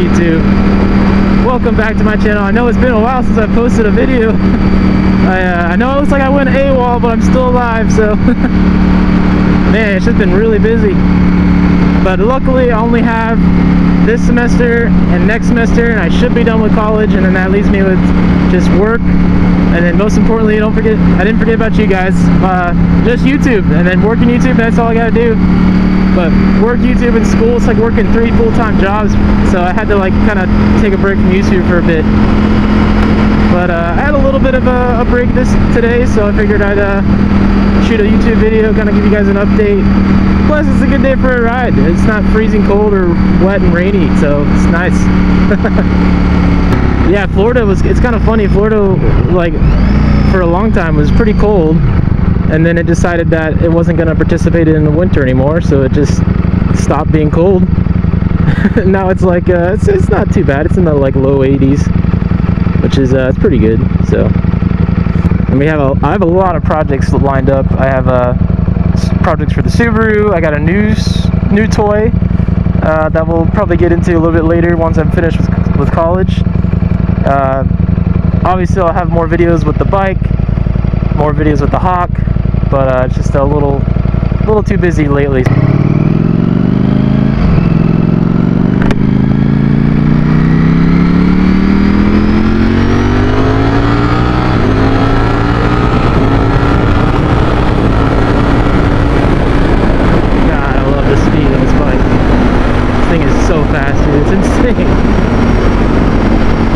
YouTube? Welcome back to my channel. I know it's been a while since I posted a video. I, uh, I know it looks like I went AWOL, but I'm still alive, so... Man, it's just been really busy. But luckily, I only have this semester and next semester, and I should be done with college, and then that leaves me with just work. And then most importantly, don't forget, I didn't forget about you guys. Uh, just YouTube, and then working YouTube, that's all I gotta do. But work YouTube in school, it's like working three full-time jobs, so I had to like kind of take a break from YouTube for a bit. But uh, I had a little bit of a, a, break this today, so I figured I'd uh, shoot a YouTube video, kind of give you guys an update. Plus, it's a good day for a ride. It's not freezing cold or wet and rainy, so it's nice. yeah, Florida was, it's kind of funny. Florida, like, for a long time was pretty cold, and then it decided that it wasn't going to participate in the winter anymore, so it just stopped being cold. now it's like, uh, it's, it's not too bad. It's in the, like, low 80s which is uh, it's pretty good. So, and we have a I have a lot of projects lined up. I have uh, projects for the Subaru. I got a new new toy uh, that we'll probably get into a little bit later once I'm finished with, with college. Uh, obviously, I'll have more videos with the bike, more videos with the Hawk, but uh, it's just a little little too busy lately. God I love the speed of this bike. This thing is so fast and it's insane.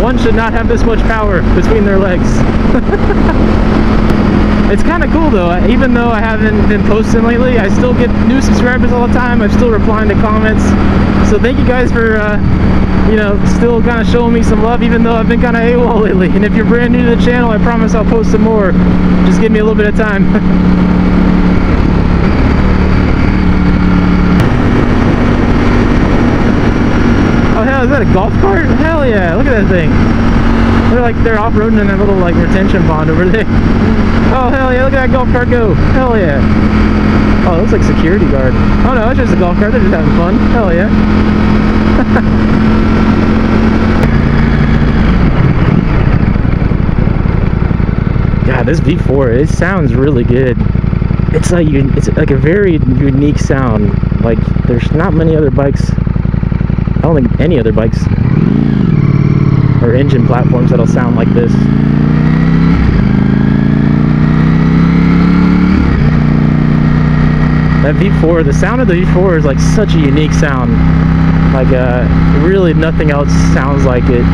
One should not have this much power between their legs. it's kind of cool though, even though I haven't been posting lately, I still get new subscribers all the time, I'm still replying to comments. So thank you guys for, uh, you know, still kind of showing me some love even though I've been kind of AWOL lately. And if you're brand new to the channel, I promise I'll post some more. Just give me a little bit of time. Oh hell, is that a golf cart? Hell yeah, look at that thing. They're like, they're off-roading in that little like retention pond over there. Mm. Oh, hell yeah, look at that golf cart go. Hell yeah. Oh, it looks like security guard. Oh no, it's just a golf cart, they're just having fun. Hell yeah. God, this V4, it sounds really good. It's like it's like a very unique sound. Like there's not many other bikes I don't think any other bikes or engine platforms that'll sound like this. That V4, the sound of the V4 is like such a unique sound. Like, uh, really nothing else sounds like it.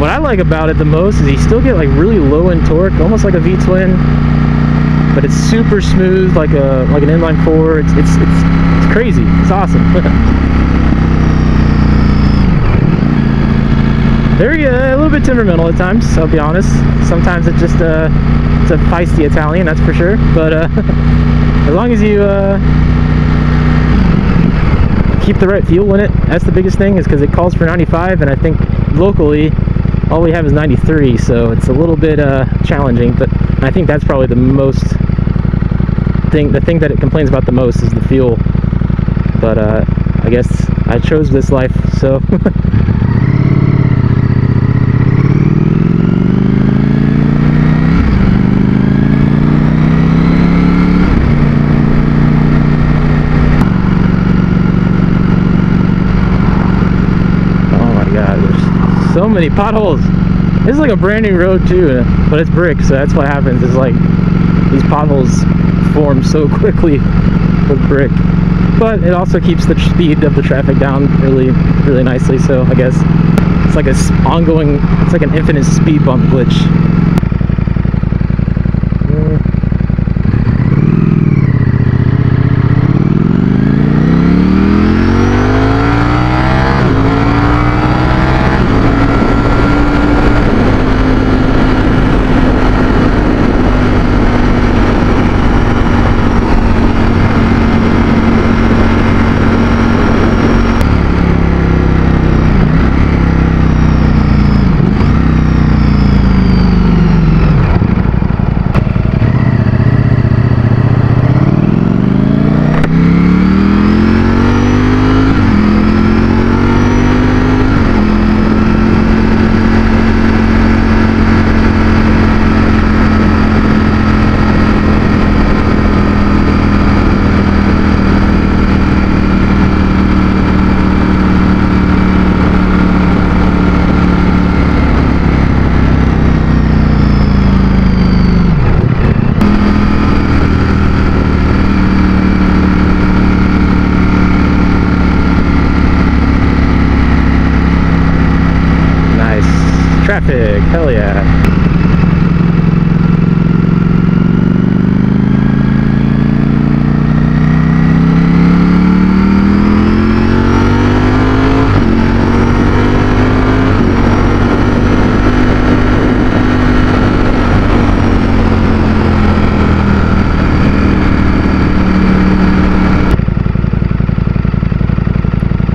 What I like about it the most is you still get like really low in torque, almost like a V-twin, but it's super smooth, like a like an inline four. It's it's it's crazy. It's awesome. Very uh, a little bit temperamental at times. I'll be honest. Sometimes it's just uh, it's a feisty Italian, that's for sure. But uh, as long as you uh, keep the right fuel in it, that's the biggest thing. Is because it calls for 95, and I think locally all we have is 93, so it's a little bit uh, challenging. But I think that's probably the most thing. The thing that it complains about the most is the fuel but uh, I guess I chose this life, so. oh my god, there's so many potholes. This is like a brand new road too, uh, but it's brick, so that's what happens. It's like these potholes form so quickly with brick but it also keeps the speed of the traffic down really, really nicely. So I guess it's like a ongoing, it's like an infinite speed bump glitch. Hell yeah.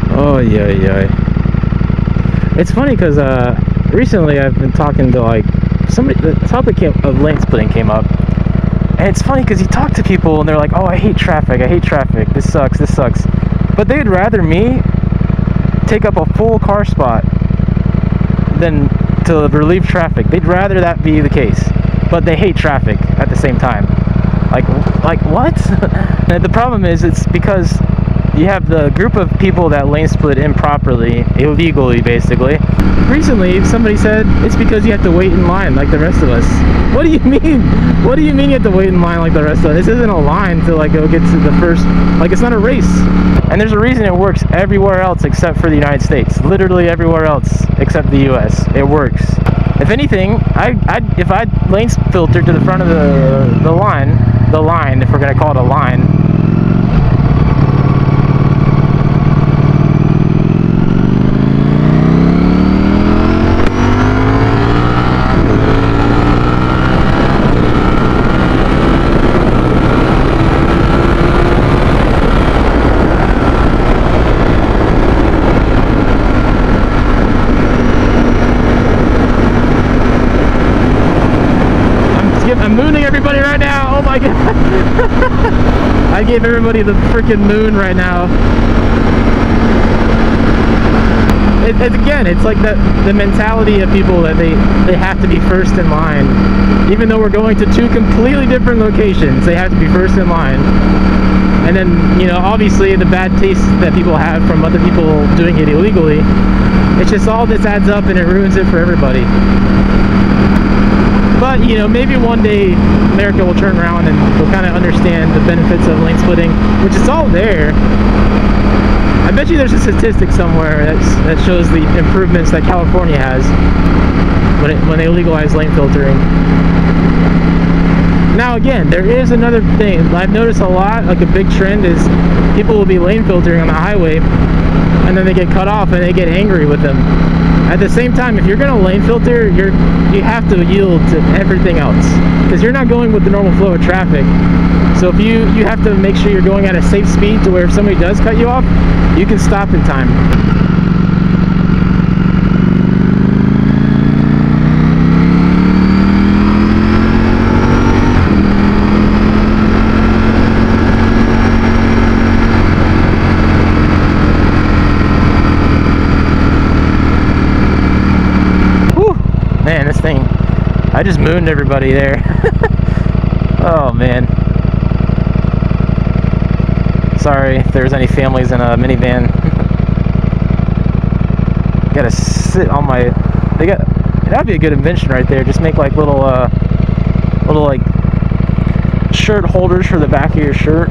Oh yeah, yeah. It's funny because uh, recently I've been talking to like somebody. The topic of lane splitting came up, and it's funny because you talk to people and they're like, "Oh, I hate traffic. I hate traffic. This sucks. This sucks." But they'd rather me take up a full car spot than to relieve traffic. They'd rather that be the case, but they hate traffic at the same time. Like, like what? the problem is, it's because you have the group of people that lane split improperly, illegally, basically. Recently, somebody said it's because you have to wait in line like the rest of us. What do you mean? What do you mean you have to wait in line like the rest of us? This isn't a line to like go get to the first. Like it's not a race. And there's a reason it works everywhere else except for the United States. Literally everywhere else except the U.S. It works. If anything, I, I if I lane filter to the front of the the line, the line, if we're gonna call it a line, I'm, skip- I'm mooning everybody right now. Oh my god. I gave everybody the freaking moon right now. It, it's again, it's like the the mentality of people that they they have to be first in line, even though we're going to two completely different locations. They have to be first in line, and then you know, obviously, the bad taste that people have from other people doing it illegally. It's just all this adds up and it ruins it for everybody. But you know, maybe one day America will turn around and we'll kind of understand the benefits of lane splitting, which is all there. I bet you there's a statistic somewhere that's, that shows the improvements that California has when it, when they legalize lane filtering. Now again, there is another thing I've noticed a lot. Like a big trend is people will be lane filtering on the highway, and then they get cut off and they get angry with them. At the same time, if you're gonna lane filter, you're you have to yield to everything else because you're not going with the normal flow of traffic. So if you you have to make sure you're going at a safe speed to where if somebody does cut you off, you can stop in time. Whew. Man, this thing, I just mooned everybody there. oh man. Sorry if there's any families in a minivan. Gotta sit on my. They got. That'd be a good invention right there. Just make like little, uh, little like shirt holders for the back of your shirt.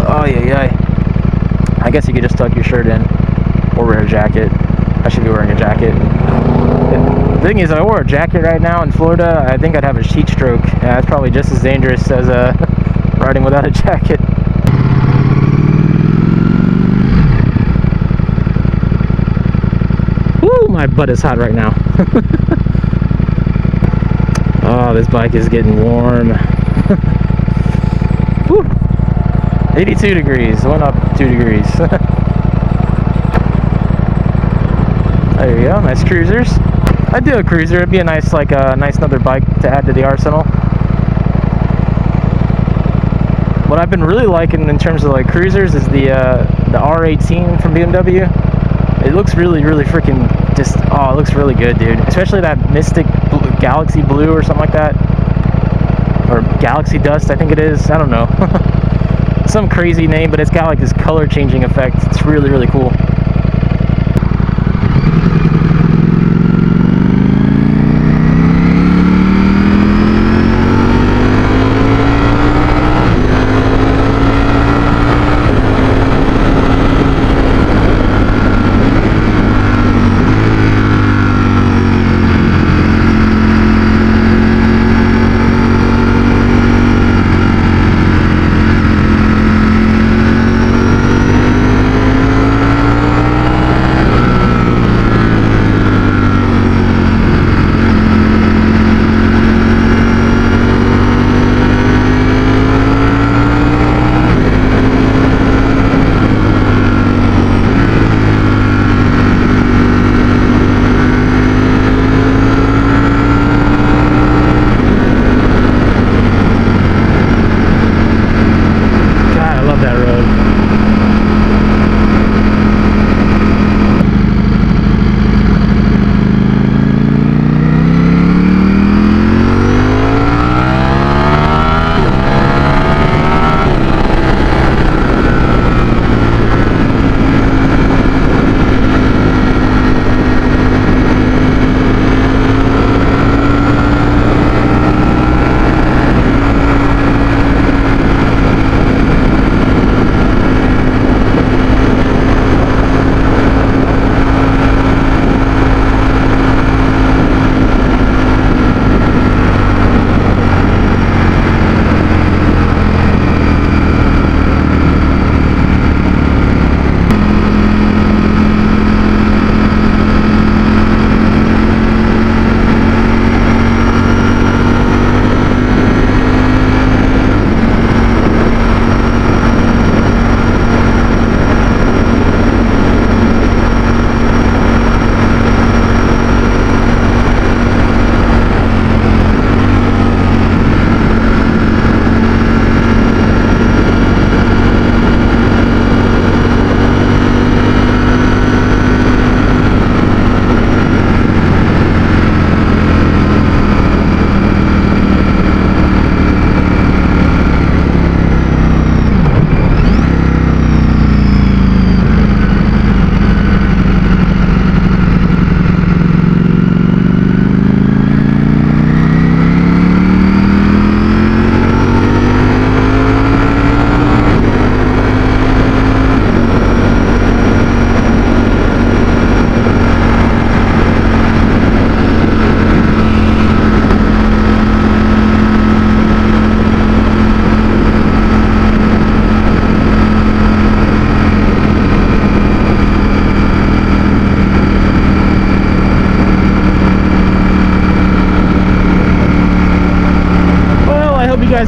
Oh yeah, yeah. I guess you could just tuck your shirt in or wear a jacket. I should be wearing a jacket. The thing is, if I wore a jacket right now in Florida, I think I'd have a heat stroke. Yeah, that's probably just as dangerous as uh, riding without a jacket. Woo, my butt is hot right now. oh, this bike is getting warm. Woo. 82 degrees, went up 2 degrees. there you go, nice cruisers. I'd do a cruiser, it'd be a nice, like, a uh, nice another bike to add to the arsenal. What I've been really liking in terms of like cruisers is the uh, the R18 from BMW. It looks really, really freaking just oh, it looks really good, dude. Especially that Mystic Blue, Galaxy Blue or something like that, or Galaxy Dust, I think it is. I don't know, some crazy name, but it's got like this color changing effect. It's really, really cool.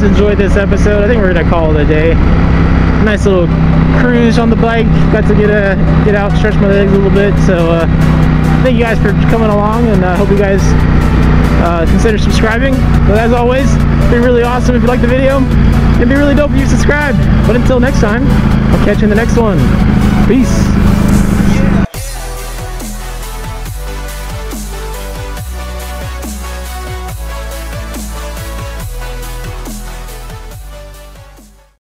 Guys enjoyed this episode. I think we're gonna call it a day. Nice little cruise on the bike. Got to get a get out, stretch my legs a little bit. So uh, thank you guys for coming along, and I uh, hope you guys uh, consider subscribing. But as always, it'd be really awesome if you like the video. It'd be really dope if you subscribe. But until next time, I'll catch you in the next one. Peace.